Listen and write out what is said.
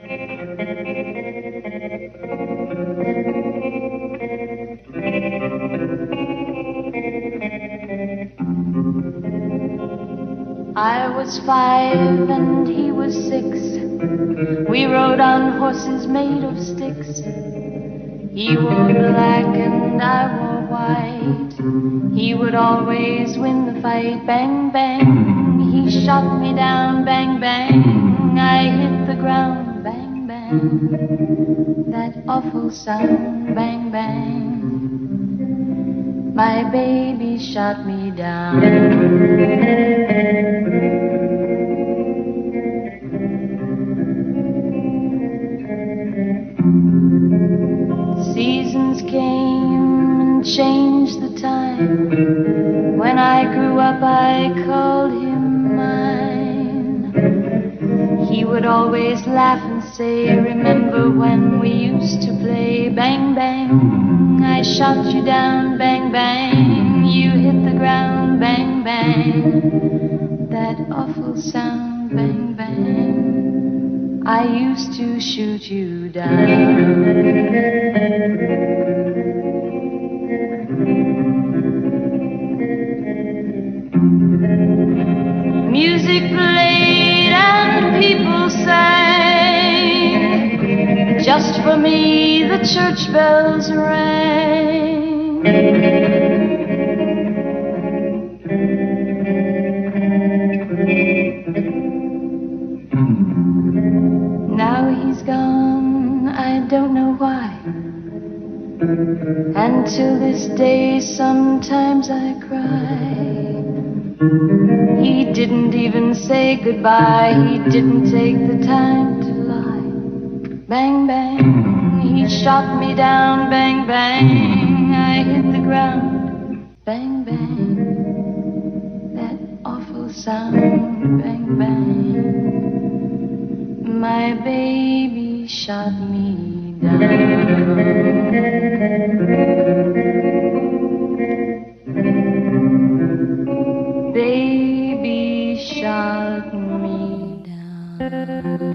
I was five and he was six. We rode on horses made of sticks. He wore black and I wore white. He would always win the fight. Bang, bang. He shot me down. Bang, bang. I hit the ground. That awful sound. Bang, bang. My baby shot me down. Seasons came and changed the time. When I grew up, I called him mine. He would always laugh say, Remember when we used to play bang bang? I shot you down, bang bang. You hit the ground, bang bang. That awful sound, bang bang. I used to shoot you down. Me, the church bells rang. Now he's gone, I don't know why. And till this day, sometimes I cry. He didn't even say goodbye, he didn't take the time to lie. Bang, bang, he shot me down, bang, bang, I hit the ground. Bang, bang, that awful sound, bang, bang. My baby shot me down. Baby shot me down.